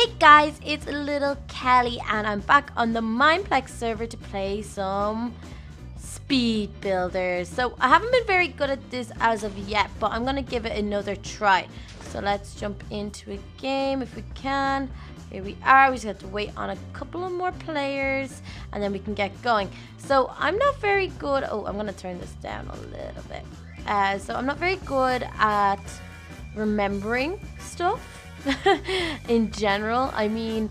Hey guys, it's little Kelly and I'm back on the Mineplex server to play some speed builders. So I haven't been very good at this as of yet, but I'm gonna give it another try. So let's jump into a game if we can. Here we are, we just have to wait on a couple of more players and then we can get going. So I'm not very good, oh, I'm gonna turn this down a little bit. Uh, so I'm not very good at remembering stuff in general. I mean,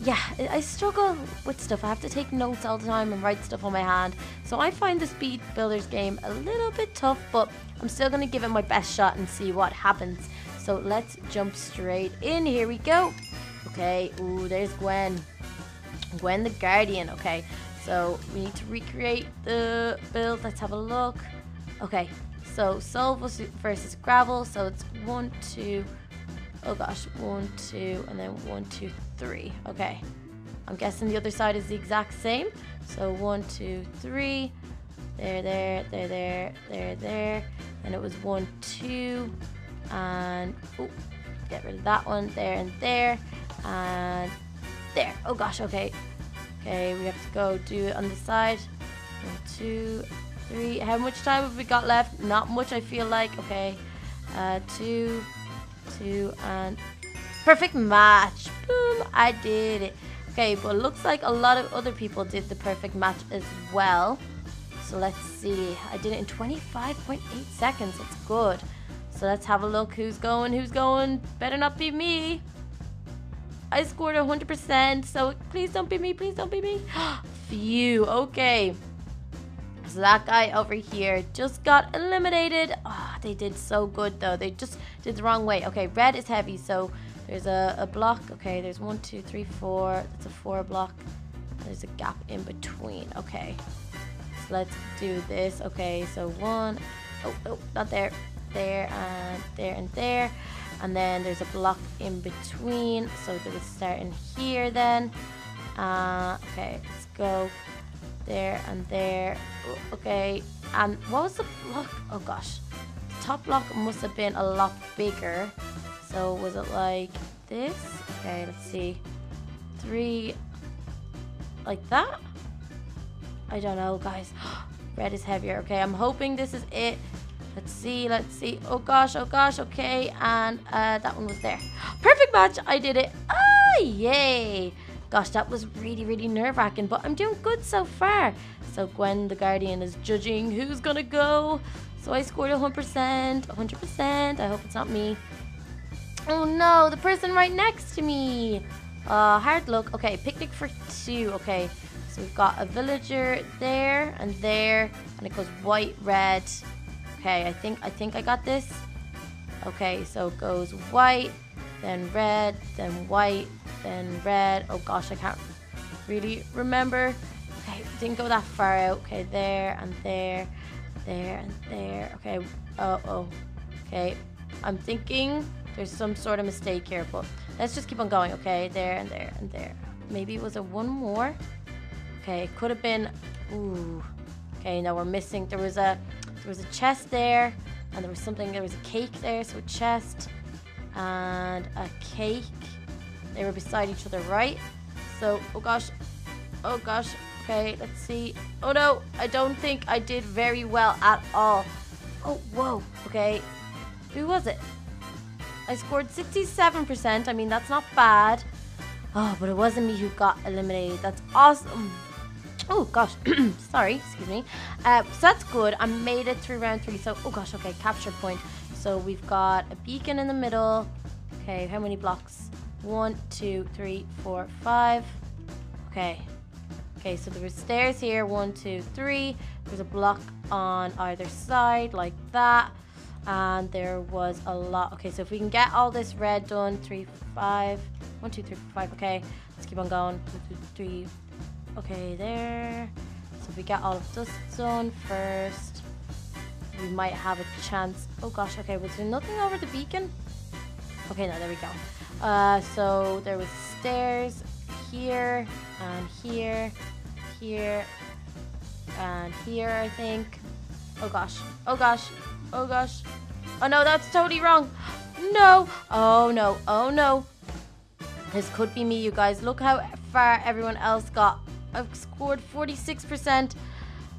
yeah, I struggle with stuff. I have to take notes all the time and write stuff on my hand. So I find the Speed Builders game a little bit tough, but I'm still going to give it my best shot and see what happens. So let's jump straight in. Here we go. Okay, ooh, there's Gwen. Gwen the Guardian, okay. So we need to recreate the build. Let's have a look. Okay, so Soul versus Gravel. So it's one, two, Oh gosh, one, two, and then one, two, three. Okay. I'm guessing the other side is the exact same. So one, two, three. There, there, there, there, there, there. And it was one, two, and oh, get rid of that one there and there, and there. Oh gosh, okay. Okay, we have to go do it on the side. One, two, three. How much time have we got left? Not much, I feel like. Okay. Uh, two, two, and perfect match. Boom, I did it. Okay, but looks like a lot of other people did the perfect match as well. So let's see. I did it in 25.8 seconds. That's good. So let's have a look. Who's going? Who's going? Better not be me. I scored 100%. So please don't be me. Please don't be me. Phew. Okay. That guy over here just got eliminated. Oh, they did so good though. They just did the wrong way. Okay, red is heavy, so there's a, a block. Okay, there's one, two, three, four. That's a four block. There's a gap in between. Okay, so let's do this. Okay, so one, oh, oh, not there, there, and there, and there. And then there's a block in between. So we start in here then. Uh, okay, let's go there and there. Okay, and what was the block? Oh gosh, the top block must have been a lot bigger. So was it like this? Okay, let's see. Three, like that? I don't know, guys. Red is heavier. Okay, I'm hoping this is it. Let's see, let's see. Oh gosh, oh gosh, okay. And uh, that one was there. Perfect match, I did it. Ah, yay. Gosh, that was really, really nerve wracking, but I'm doing good so far. So Gwen the Guardian is judging who's gonna go. So I scored 100%, 100%. I hope it's not me. Oh no, the person right next to me. Uh, hard luck. Okay, picnic for two. Okay, so we've got a villager there and there, and it goes white, red. Okay, I think I think I got this. Okay, so it goes white, then red, then white, then red. Oh gosh, I can't really remember. Okay, didn't go that far out. Okay, there and there, there and there. Okay, oh, oh. Okay, I'm thinking there's some sort of mistake here, but let's just keep on going. Okay, there and there and there. Maybe it was a one more. Okay, it could have been. Ooh. Okay, now we're missing. There was a there was a chest there, and there was something. There was a cake there, so a chest and a cake they were beside each other, right? So, oh gosh. Oh gosh. Okay, let's see. Oh no, I don't think I did very well at all. Oh, whoa. Okay. Who was it? I scored 67%. I mean, that's not bad. Oh, but it wasn't me who got eliminated. That's awesome. Oh, gosh. Sorry. Excuse me. Uh, so that's good. I made it through round three. So, oh, gosh. Okay, capture point. So we've got a beacon in the middle. Okay, how many blocks? One, two, three, four, five. Okay. Okay, so there were stairs here. One, two, three. There's a block on either side like that. And there was a lot. Okay, so if we can get all this red done, three, five. One, two, three, five. Okay, let's keep on going. Two, two, three. Okay, there. So if we get all of this done first, we might have a chance. Oh gosh, okay, was there nothing over the beacon? Okay, no, there we go. Uh, so there was stairs here and here, here and here, I think. Oh gosh, oh gosh, oh gosh. Oh no, that's totally wrong. No, oh no, oh no. This could be me, you guys. Look how far everyone else got. I've scored 46%.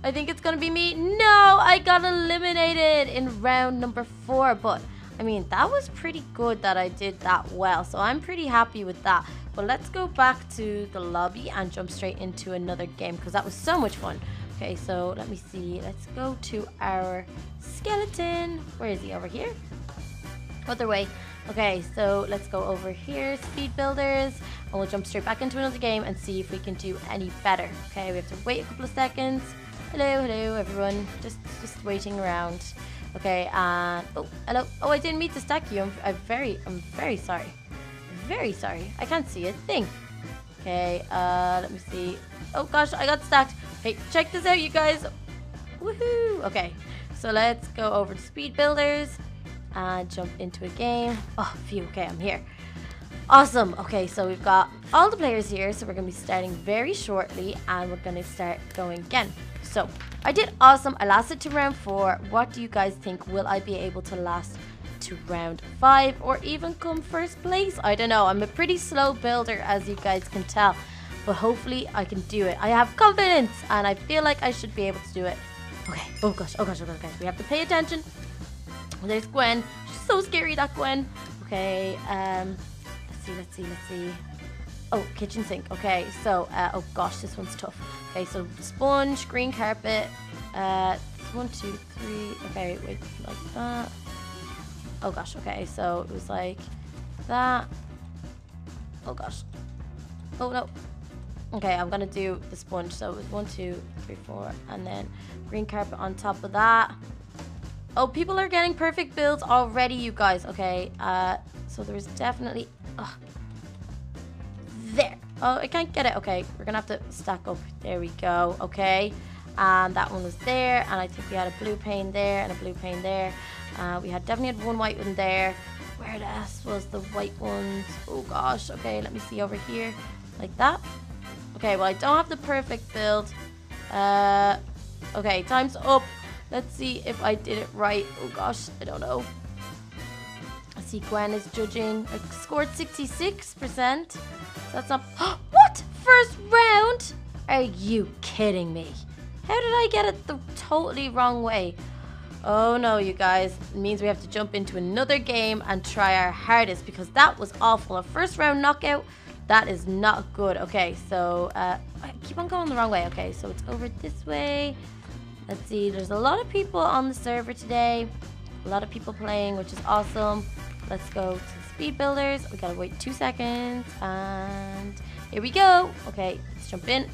I think it's to be me. No, I got eliminated in round number four. But, I mean, that was pretty good that I did that well. So I'm pretty happy with that. But let's go back to the lobby and jump straight into another game because that was so much fun. Okay, so let me see. Let's go to our skeleton. Where is he? Over here? Other way. Okay, so let's go over here, speed builders, and we'll jump straight back into another game and see if we can do any better. Okay, we have to wait a couple of seconds. Hello, hello, everyone. Just, just waiting around. Okay, and oh, hello. Oh, I didn't mean to stack you. I'm, I'm very, I'm very sorry. Very sorry. I can't see a thing. Okay, uh, let me see. Oh gosh, I got stacked. Hey, check this out, you guys. Woohoo! Okay, so let's go over to speed builders and jump into a game. Oh, phew, okay, I'm here. Awesome. Okay, so we've got all the players here, so we're going to be starting very shortly, and we're going to start going again. So, I did awesome. I lasted to round four. What do you guys think? Will I be able to last to round five or even come first place? I don't know. I'm a pretty slow builder, as you guys can tell, but hopefully I can do it. I have confidence, and I feel like I should be able to do it. Okay. Oh gosh. Oh gosh. Oh gosh. We have to pay attention. There's Gwen. She's so scary, that Gwen. Okay, um, let's see, let's see, let's see. Oh, kitchen sink. Okay, so, uh, oh gosh, this one's tough. Okay, so sponge, green carpet. Uh, one, two, three. Okay, wait, like that. Oh gosh, okay, so it was like that. Oh gosh. Oh no. Okay, I'm gonna do the sponge. So it was one, two, three, four, and then green carpet on top of that. Oh, people are getting perfect builds already, you guys. Okay, uh, so there's definitely... Uh, there. Oh, I can't get it. Okay, we're gonna have to stack up. There we go. Okay, and that one was there, and I think we had a blue pane there and a blue pane there. Uh, we had definitely had one white one there. Where else was the white ones? Oh gosh. Okay, let me see over here, like that. Okay, well I don't have the perfect build. Uh, okay, time's up. Let's see if I did it right. Oh gosh, I don't know. Gwen is judging. I scored 66%. So that's not... what? First round? Are you kidding me? How did I get it the totally wrong way? Oh no, you guys. It means we have to jump into another game and try our hardest because that was awful. A first round knockout, that is not good. Okay, so uh, I keep on going the wrong way. Okay, so it's over this way. Let's see, there's a lot of people on the server today. A lot of people playing, which is awesome. Let's go to speed builders. We gotta wait two seconds. And here we go. Okay, let's jump in.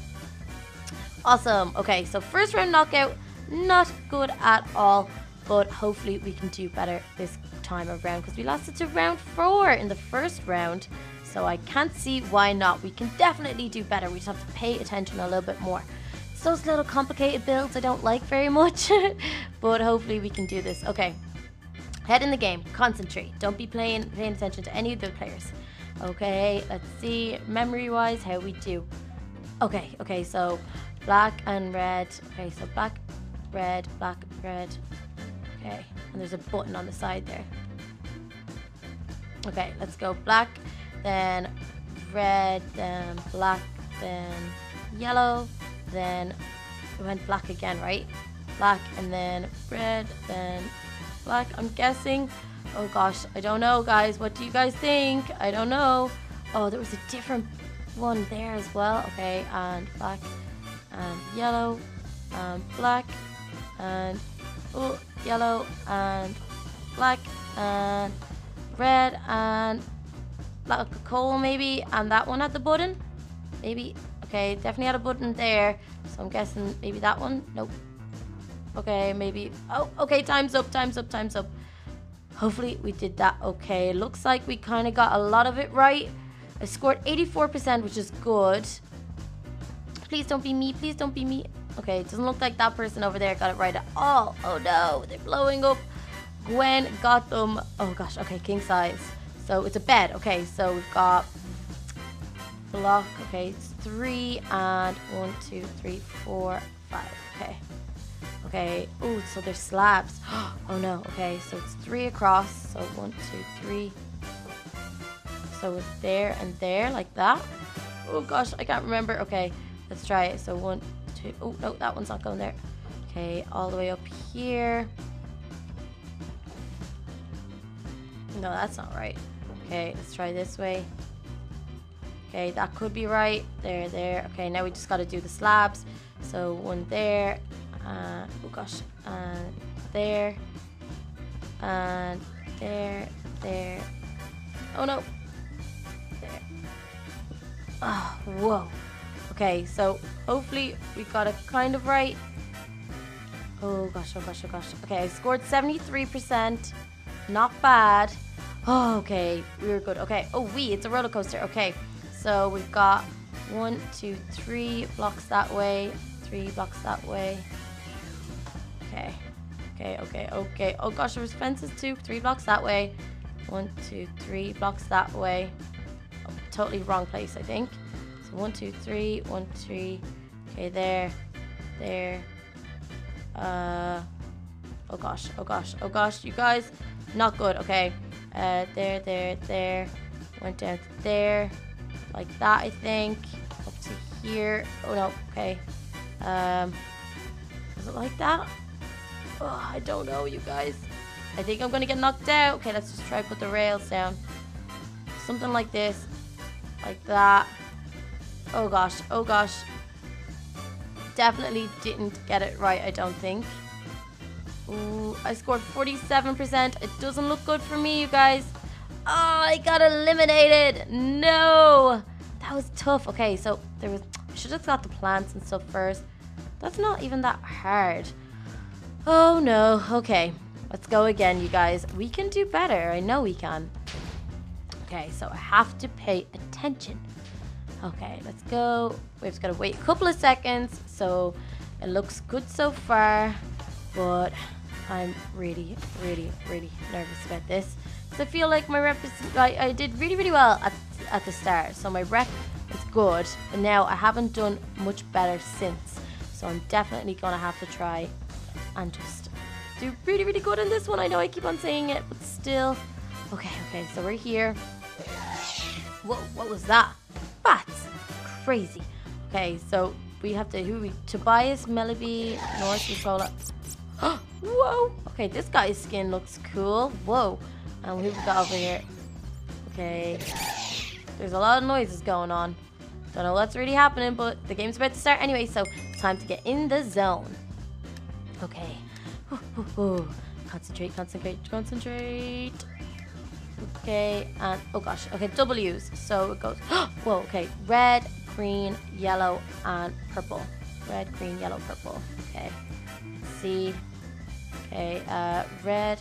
Awesome. Okay, so first round knockout, not good at all. But hopefully we can do better this time around because we lost it to round four in the first round. So I can't see why not. We can definitely do better. We just have to pay attention a little bit more It's those little complicated builds I don't like very much. but hopefully we can do this. Okay. Head in the game. Concentrate. Don't be playing paying attention to any of the players. Okay, let's see. Memory-wise, how we do. Okay, okay, so black and red. Okay, so black, red, black, red. Okay, and there's a button on the side there. Okay, let's go black, then red, then black, then yellow, then it went black again, right? Black and then red, then black, I'm guessing. Oh gosh, I don't know, guys. What do you guys think? I don't know. Oh, there was a different one there as well. Okay, and black and yellow and black and oh, yellow and black and red and black coal maybe and that one had the button maybe Okay, definitely had a button there. So I'm guessing maybe that one. Nope. Okay, maybe. Oh, okay, time's up, time's up, time's up. Hopefully we did that okay. Looks like we kind of got a lot of it right. I scored 84%, which is good. Please don't be me. Please don't be me. Okay, it doesn't look like that person over there got it right at all. Oh no, they're blowing up. Gwen got them. Oh gosh, okay, king size. So it's a bed. Okay, so we've got block. Okay, it's three and one, two, three, four, five. Okay. Okay. Oh, so there's slabs. Oh no. Okay, so it's three across. So one, two, three. So it's there and there, like that. Oh gosh, I can't remember. Okay, let's try it. So one, two, oh no, that one's not going there. Okay, all the way up here. No, that's not right. Okay, let's try this way. Okay, that could be right. There, there. Okay, now we just got to do the slabs. So one there. Uh, oh gosh. And there. And there, there. Oh no. There. Oh, whoa. Okay, so hopefully we got it kind of right. Oh gosh, oh gosh, oh gosh. Okay, I scored 73%. Not bad. Oh, okay, we were good. Okay, oh, we, it's a roller coaster. Okay, so we've got one, two, three blocks that way, three blocks that way. Okay, okay, okay, okay. Oh gosh, there's fences too. Three blocks that way. One, two, three blocks that way. Oh, totally wrong place, I think. So one, two, three, one, three. Okay, there, there. Uh, oh gosh, oh gosh, oh gosh, you guys, not good. Okay, uh, there, there, there. Went down to there, like that, I think. Up to here. Oh no, okay. Um, is it like that? Oh, I don't know, you guys. I think I'm gonna get knocked out. Okay, let's just try put the rails down. Something like this. Like that. Oh gosh, oh gosh. Definitely didn't get it right, I don't think. Ooh, I scored 47%. It doesn't look good for me, you guys. Oh, I got eliminated. No. That was tough. Okay, so there was... I should have got the plants and stuff first. That's not even that hard. Oh, no. Okay. Let's go again, you guys. We can do better. I know we can. Okay, so I have to pay attention. Okay, let's go. We've just got to wait a couple of seconds. So it looks good so far, but I'm really, really, really nervous about this. So I feel like my rep is, I, I did really, really well at, at the start. So my rep is good, but now I haven't done much better since. So I'm definitely going to have to try and just do really, really good in this one. I know I keep on saying it, but still. Okay, okay, so we're here. Whoa, what was that? Bats. Crazy. Okay, so we have to, who we, Tobias, Melody, North, Nicola. Whoa. Okay, this guy's skin looks cool. Whoa. And who we got over here? Okay. There's a lot of noises going on. Don't know what's really happening, but the game's about to start anyway, so time to get in the zone. Okay. Concentrate, concentrate, concentrate. Okay, and oh gosh, okay, W's. So it goes, whoa, okay, red, green, yellow, and purple. Red, green, yellow, purple. Okay, let's. Okay, uh, red.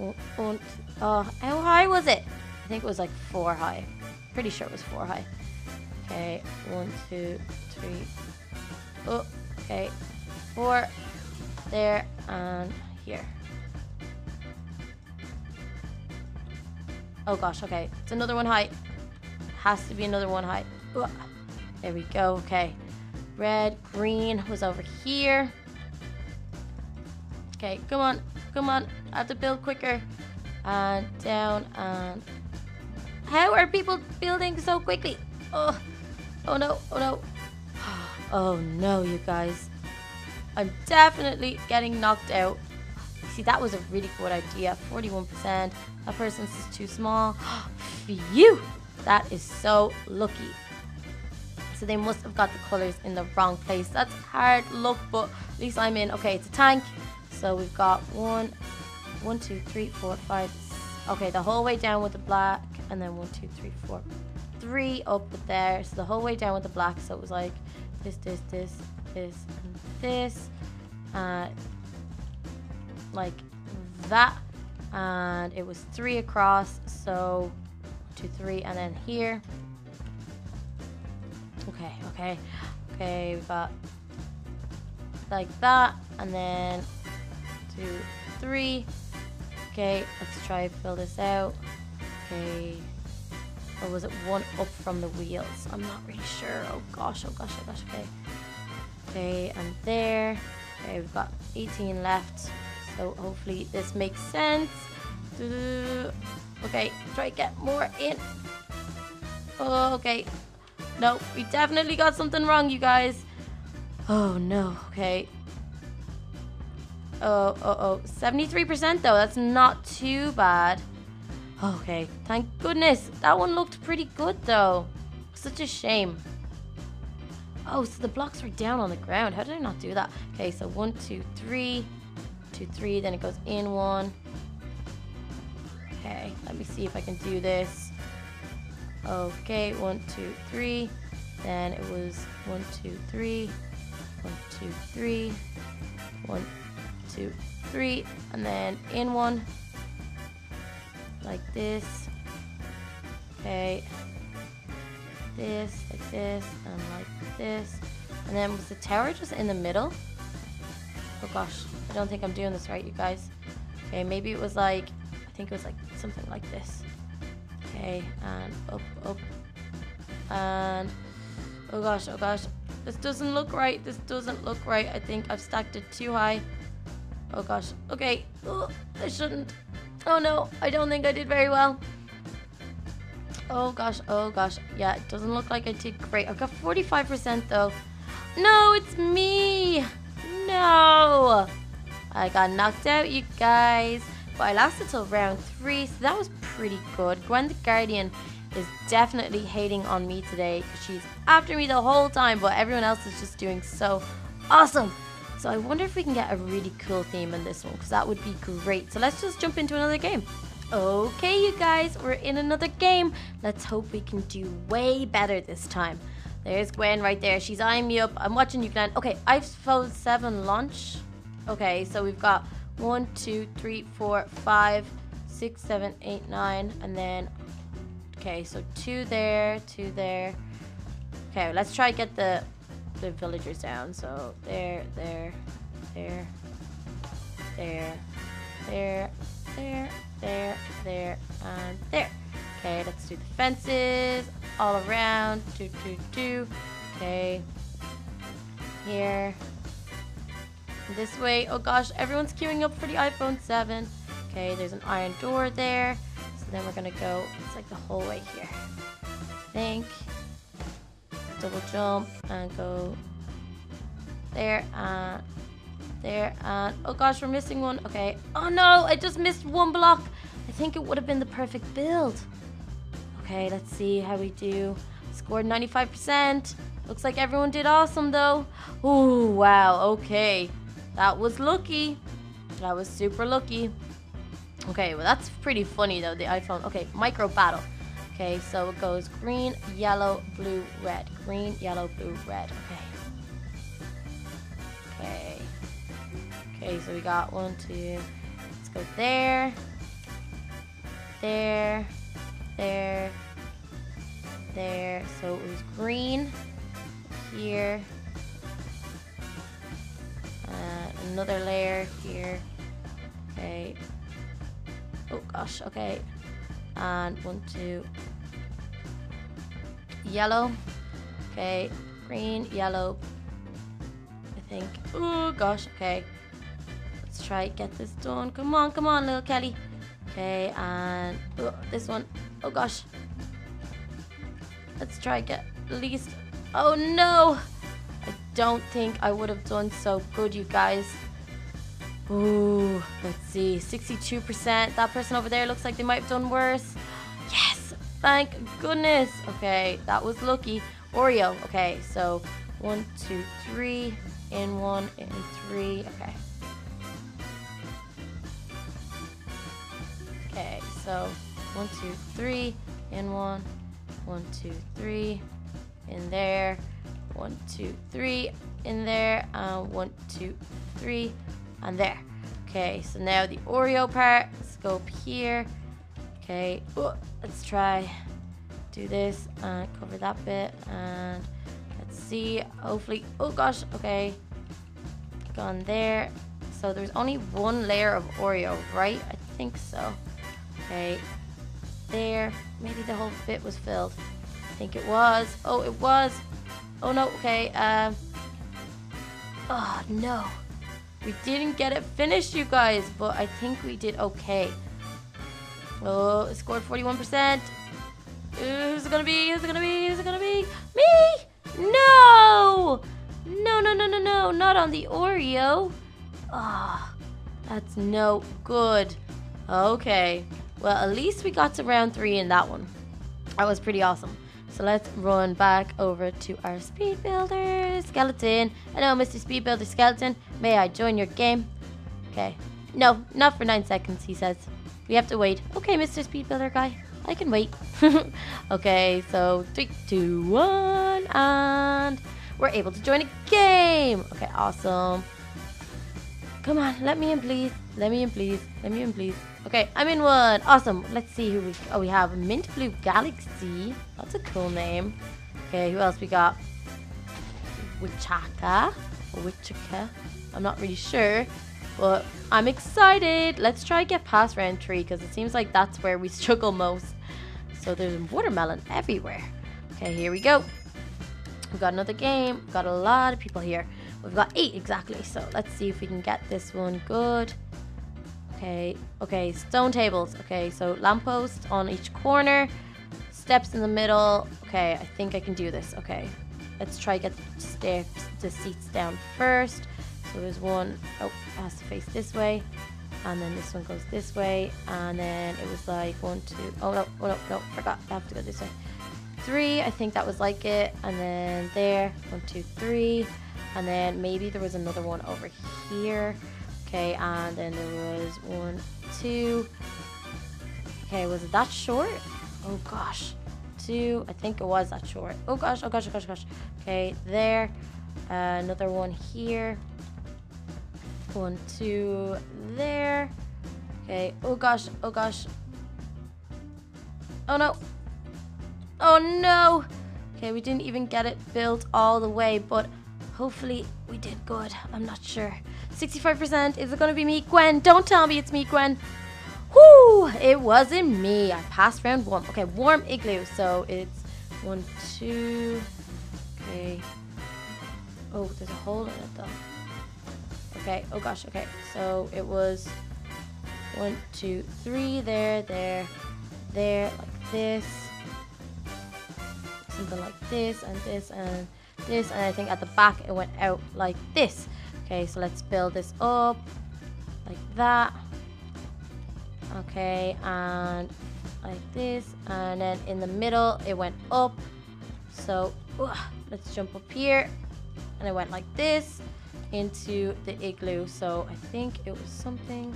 Oh, oh, how high was it? I think it was like four high. Pretty sure it was four high. Okay, one, two, three. Oh, okay, four. There and here. Oh gosh, okay. It's another one high. Has to be another one high. There we go, okay. Red, green was over here. Okay, come on, come on. I have to build quicker. And down and... How are people building so quickly? Oh, oh no, oh no. Oh no, you guys. I'm definitely getting knocked out. See, that was a really good idea. 41%. That person's is too small. Phew! That is so lucky. So they must have got the colors in the wrong place. That's hard luck, but at least I'm in. Okay, it's a tank. So we've got one, one, two, three, four, five. Okay, the whole way down with the black, and then one, two, three, four, three up there. So the whole way down with the black. So it was like this, this, this, this, and this. Uh, like that. And it was three across. So two, three, and then here. Okay, okay, okay. We've got like that, and then two, three. Okay, let's try fill this out. Okay. Or was it one up from the wheels? I'm not really sure. Oh gosh, oh gosh, oh gosh, okay. Okay, and there. Okay, we've got 18 left. So hopefully this makes sense. Okay, try to get more in. Okay. No, we definitely got something wrong, you guys. Oh, no. Okay. Oh, oh, oh. 73% though. That's not too bad. Okay. Thank goodness. That one looked pretty good though. Such a shame. Oh, so the blocks were down on the ground. How did I not do that? Okay, so one, two, three, two, three. Then it goes in one. Okay, let me see if I can do this. Okay, one, two, three. Then it was one, two, three, one, two, three, one, two, three, and then in one, like this. Okay, this, like this, and like this. And then was the tower just in the middle? Oh gosh, I don't think I'm doing this right, you guys. Okay, maybe it was like, I think it was like something like this. Okay, and up, up, and oh gosh, oh gosh. This doesn't look right. This doesn't look right. I think I've stacked it too high. Oh gosh. Okay. Oh, I shouldn't. Oh no, I don't think I did very well. Oh gosh, oh gosh. Yeah, it doesn't look like I did great. I've got 45% though. No, it's me. No. I got knocked out, you guys. But I lasted till round three, so that was pretty good. Gwen the Guardian is definitely hating on me today. She's after me the whole time, but everyone else is just doing so awesome. So I wonder if we can get a really cool theme in this one, because that would be great. So let's just jump into another game. Okay, you guys, we're in another game. Let's hope we can do way better this time. There's Gwen right there. She's eyeing me up. I'm watching you, Gwen. Okay, iPhone 7 launch. Okay, so we've got one, two, three, four, five, six, seven, eight, nine, and then Okay, so two there, two there. Okay, let's try to get the the villagers down. So there, there, there, there, there, there, there, there, and there. Okay, let's do the fences all around. Do, do, do. Okay. Here. This way. Oh gosh, everyone's queuing up for the iPhone 7. Okay, there's an iron door there So then we're gonna go, it's like the whole way here. I think. Double jump and go there and there and oh gosh we're missing one okay oh no I just missed one block think it would have been the perfect build okay let's see how we do scored 95% looks like everyone did awesome though oh wow okay that was lucky that was super lucky Okay, well that's pretty funny though, the iPhone. Okay, micro battle. Okay, so it goes green, yellow, blue, red. Green, yellow, blue, red. Okay. Okay. Okay, so we got one, two. Let's go there. There. There. There. So it was green. Here. Uh, another layer here. Okay. Oh gosh, okay. And one, two. Yellow. Okay. Green, yellow. I think. Oh gosh, okay. Let's try get this done. Come on, come on, little Kelly. Okay, and oh, this one. Oh gosh. Let's try get at least. Oh no! I don't think I would have done so good, you guys. Ooh, let's see. 62%. That person over there looks like they might have done worse. Yes! Thank goodness. Okay, that was lucky. Oreo. Okay, so one, two, three. In one, in three. Okay. So one, two, three. In one. One, two, three. In there. One, two, three. In there. Uh, one, two, three and there. Okay, so now the Oreo part. Let's go up here. Okay, oh, let's try do this and cover that bit and let's see. Hopefully, oh gosh, okay. Gone there. So there's only one layer of Oreo, right? I think so. Okay, there. Maybe the whole bit was filled. I think it was. Oh, it was. Oh no, okay. Um. Oh no. We didn't get it finished, you guys, but I think we did okay. Oh, it scored 41%. Who's it gonna be? Who's it gonna be? Who's it gonna be? Me? No! No, no, no, no, no. Not on the Oreo. Ah, oh, that's no good. Okay. Well, at least we got to round three in that one. That was pretty awesome. So let's run back over to our speed builder skeleton. Hello, Mr. Speed Builder Skeleton. May I join your game? Okay. No, not for nine seconds, he says. We have to wait. Okay, Mr. Speed Builder guy. I can wait. okay, so three, two, one, and we're able to join a game. Okay, awesome. Come on, let me in, please. Let me in, please. Let me in, please. Okay, I'm in one. Awesome. Let's see who we... Oh, we have Mint Blue Galaxy. That's a cool name. Okay, who else we got? Wichaka. Wichaka. I'm not really sure. But I'm excited. Let's try get past round three because it seems like that's where we struggle most. So there's watermelon everywhere. Okay, here we go. We've got another game. We've got a lot of people here. We've got eight exactly. So let's see if we can get this one good. Okay, okay, stone tables. Okay, so lamppost on each corner, steps in the middle. Okay, I think I can do this. Okay, let's try get the the seats down first. So there's one, oh, it has to face this way. And then this one goes this way. And then it was like one, two, oh no, oh no, no, forgot. I have to go this way. Three, I think that was like it. And then there, one, two, three. And then maybe there was another one over here. Okay, and then there was one, two. Okay, was it that short? Oh gosh. Two, I think it was that short. Oh gosh, oh gosh, oh gosh, oh gosh. Okay, there. Uh, another one here. One, two, there. Okay, oh gosh, oh gosh. Oh no. Oh no. Okay, we didn't even get it built all the way, but hopefully we did good. I'm not sure. 65%. Is it going to be me? Gwen, don't tell me it's me, Gwen. Whoo! It wasn't me. I passed round one. Okay, warm igloo. So it's one, two. Okay. Oh, there's a hole in it though. Okay. Oh gosh. Okay. So it was one, two, three. There, there, there, like this. Something like this and this and this. And I think at the back it went out like this. Okay, so let's build this up like that. Okay, and like this. And then in the middle, it went up. So let's jump up here. And it went like this into the igloo. So I think it was something.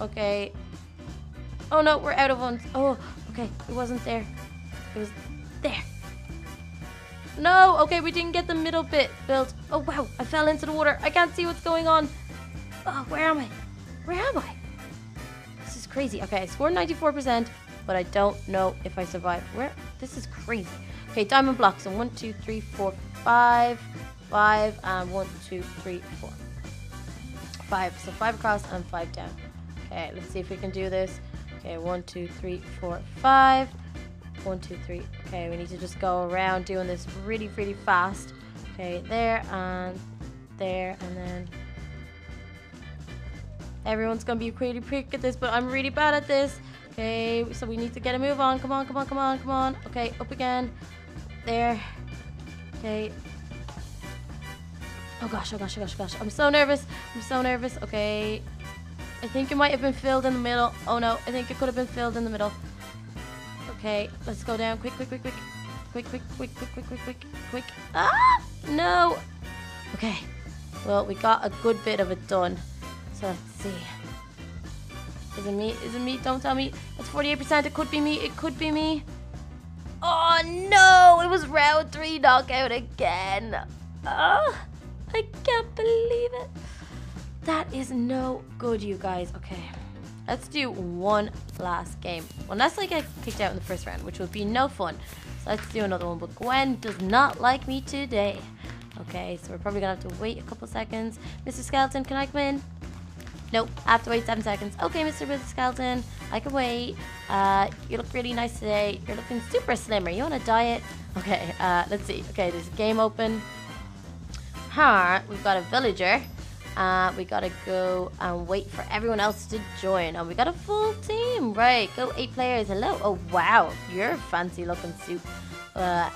Okay. Oh no, we're out of ones. Oh, okay. It wasn't there. It was there. No, okay, we didn't get the middle bit built. Oh, wow, I fell into the water. I can't see what's going on. Oh, where am I? Where am I? This is crazy. Okay, I scored 94%, but I don't know if I survived. Where? This is crazy. Okay, diamond blocks. So one, two, three, four, five, five, and one, two, three, four. Five. So five across and five down. Okay, let's see if we can do this. Okay, one, two, three, four, five. One, two, three. Okay, we need to just go around doing this really, really fast. Okay, there and there and then everyone's gonna be pretty quick at this, but I'm really bad at this. Okay, so we need to get a move on. Come on, come on, come on, come on. Okay, up again. There. Okay. Oh gosh, oh gosh, oh gosh, oh gosh. I'm so nervous. I'm so nervous. Okay. I think it might have been filled in the middle. Oh no, I think it could have been filled in the middle. Okay, let's go down. Quick, quick, quick, quick. Quick, quick, quick, quick, quick, quick, quick, quick. Ah! No! Okay. Well, we got a good bit of it done. So let's see. Is it me? Is it me? Don't tell me. It's 48%. It could be me. It could be me. Oh no! It was round three knockout again. Oh, I can't believe it. That is no good, you guys. Okay. Let's do one last game. Unless I get kicked out in the first round, which would be no fun. So let's do another one. But Gwen does not like me today. Okay, so we're probably gonna have to wait a couple seconds. Mr. Skeleton, can I come in? Nope, I have to wait seven seconds. Okay, Mr. Mr. Skeleton, I can wait. Uh, you look really nice today. You're looking super slimmer. You on a diet? Okay, uh, let's see. Okay, there's a game open. Huh, we've got a villager. Uh, we gotta go and wait for everyone else to join. And we got a full team. Right, go eight players. Hello. Oh, wow. You're fancy looking suit. Uh,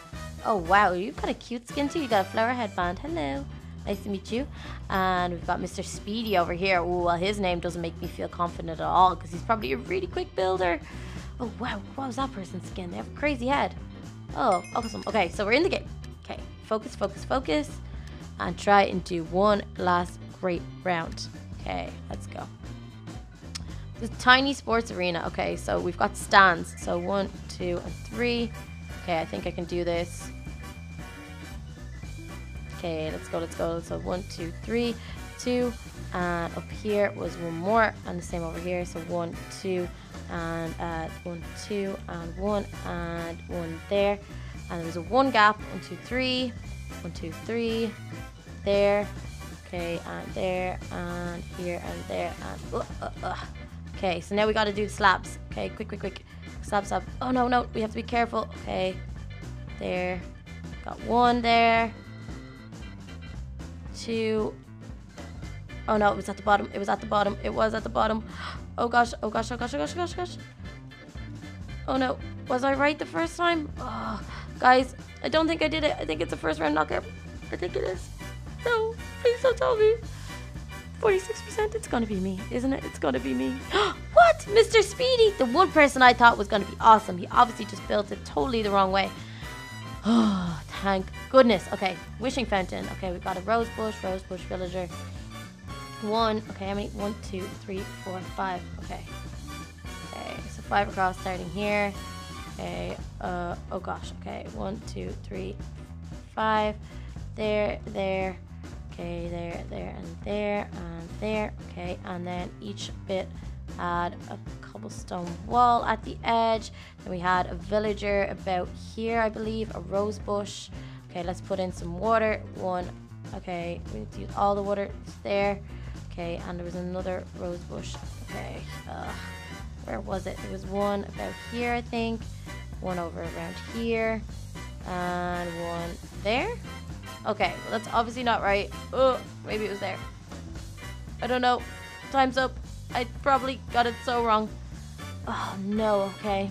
oh, wow. You've got a cute skin too. You got a flower headband. Hello. Nice to meet you. And we've got Mr. Speedy over here. Oh, well, his name doesn't make me feel confident at all because he's probably a really quick builder. Oh, wow. What was that person's skin? They have a crazy head. Oh, awesome. Okay, so we're in the game. Okay, focus, focus, focus. And try and do one last great round. Okay, let's go. The tiny sports arena. Okay, so we've got stands. So one, two, and three. Okay, I think I can do this. Okay, let's go, let's go. So one, two, three, two. And up here was one more. And the same over here. So one, two, and uh, one, two, and one, and one there. And there was a one gap. One, two, three. One, two, three. There. Okay, and there, and here, and there, and... Uh, uh, uh. Okay, so now we got to do slabs. Okay, quick, quick, quick. Slab, slab. Oh, no, no. We have to be careful. Okay. There. Got one there. Two. Oh, no. It was at the bottom. It was at the bottom. It was at the bottom. Oh, gosh. Oh, gosh. Oh, gosh. Oh, gosh. Oh, gosh. Oh, gosh. Oh, no. Was I right the first time? Oh, guys, I don't think I did it. I think it's a first round knockout. I think it is. No. Please don't tell me. 46%, it's gonna be me, isn't it? It's gonna be me. what? Mr. Speedy? The one person I thought was gonna be awesome. He obviously just built it totally the wrong way. Oh, thank goodness. Okay, wishing fountain. Okay, we've got a rose bush, rose bush villager. One. Okay, how many? One, two, three, four, five. Okay. Okay, so five across starting here. Okay, uh, oh gosh. Okay, one, two, three, five. There, there. Okay, there, there, and there, and there. Okay, and then each bit had a cobblestone wall at the edge. Then we had a villager about here, I believe, a rose bush. Okay, let's put in some water. One, okay, we need to use all the water. It's there. Okay, and there was another rose bush. Okay, uh, where was it? There was one about here, I think. One over around here. And one there. Okay, well, that's obviously not right. Oh, maybe it was there. I don't know. Time's up. I probably got it so wrong. Oh, no, okay.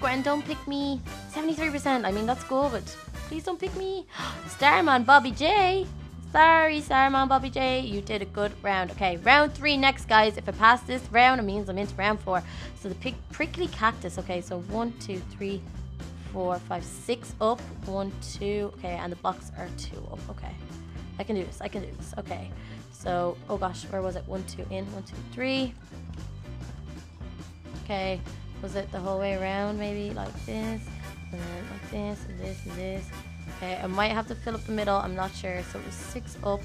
Gwen, don't pick me. 73%. I mean, that's good. Please don't pick me. Starman Bobby J. Sorry, Starman Bobby J. You did a good round. Okay, round three next, guys. If I pass this round, it means I'm into round four. So the prickly cactus. Okay, so one, two, three, four, five, six up. One, two. Okay, and the blocks are two up. Okay. I can do this. I can do this. Okay. So, oh gosh, where was it? One, two, in. One, two, three. Okay. Was it the whole way around? Maybe like this, and then like this, and this, and this. Okay, I might have to fill up the middle. I'm not sure. So it was six up.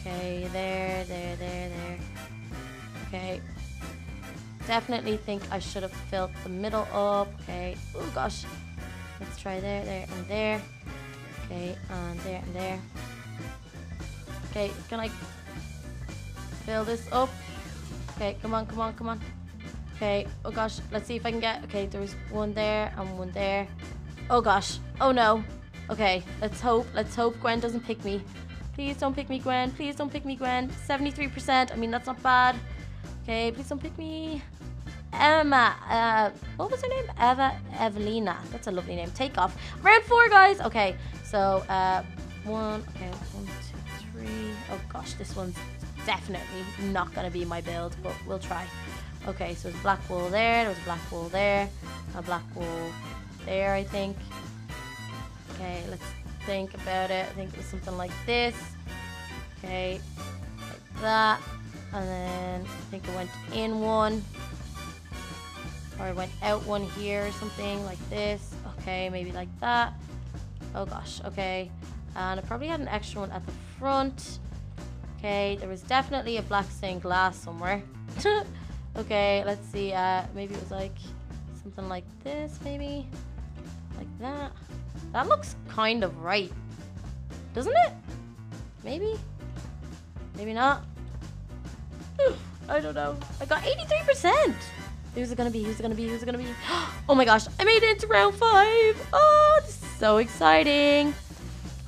Okay, there, there, there, there. Okay. Definitely think I should have filled the middle up. Okay. Oh gosh. Let's try there, there, and there. Okay, and there, and there. Okay, can I fill this up? Okay, come on, come on, come on. Okay, oh gosh, let's see if I can get... Okay, there's one there and one there. Oh gosh, oh no. Okay, let's hope, let's hope Gwen doesn't pick me. Please don't pick me, Gwen. Please don't pick me, Gwen. 73%. I mean, that's not bad. Okay, please don't pick me. Emma, uh, what was her name? Eva Evelina. That's a lovely name. Take off. Round four, guys. Okay, so uh, one, okay, one, two, three. Oh gosh, this one's definitely not gonna be my build, but we'll try. Okay, so there's a black wool there. There was black wool there. A black wool there, I think. Okay, let's think about it. I think it was something like this. Okay, like that. And then I think it went in one. Or I went out one here or something like this. Okay, maybe like that. Oh gosh, okay. And I probably had an extra one at the front. Okay, there was definitely a black stained glass somewhere. okay, let's see. Uh, maybe it was like something like this, maybe. Like that. That looks kind of right. Doesn't it? Maybe? Maybe not? I don't know. I got 83%! Who's it gonna be? Who's it gonna be? Who's it gonna be? Oh my gosh, I made it into round five! Oh, this is so exciting!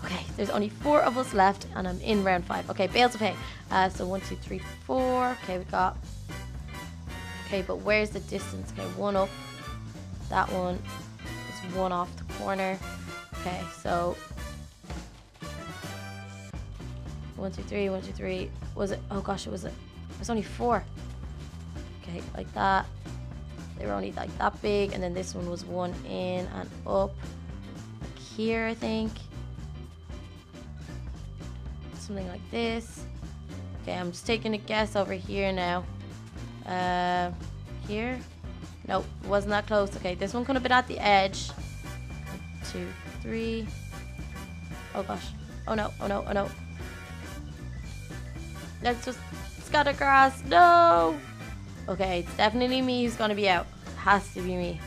Okay, there's only four of us left, and I'm in round five. Okay, bales of hay. Uh, so one, two, three, four. Okay, we got. Okay, but where's the distance? Okay, one up. That one is one off the corner. Okay, so one, two, three, one, two, three. Was it? Oh gosh, it was it. It was only four. Okay, like that. They were only like that big, and then this one was one in and up. Like here, I think. Something like this. Okay, I'm just taking a guess over here now. Uh, here? Nope, wasn't that close. Okay, this one could have been at the edge. Two, three. Oh gosh. Oh no, oh no, oh no. Let's just scatter grass. No! Okay, it's definitely me who's gonna be out. Has to be me.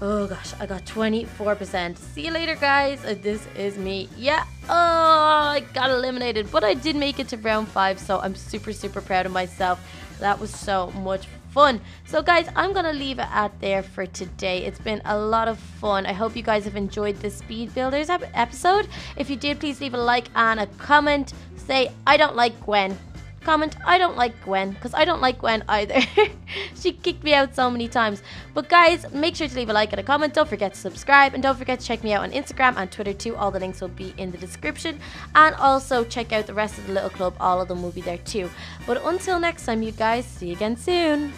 Oh gosh, I got 24%. See you later, guys. Uh, this is me. Yeah. Oh, I got eliminated, but I did make it to round five, so I'm super, super proud of myself. That was so much fun. So, guys, I'm gonna leave it at there for today. It's been a lot of fun. I hope you guys have enjoyed this Speed Builders episode. If you did, please leave a like and a comment. Say I don't like Gwen comment, I don't like Gwen, because I don't like Gwen either. she kicked me out so many times. But guys, make sure to leave a like and a comment. Don't forget to subscribe, and don't forget to check me out on Instagram and Twitter too. All the links will be in the description. And also check out the rest of the little club. All of them will be there too. But until next time, you guys, see you again soon.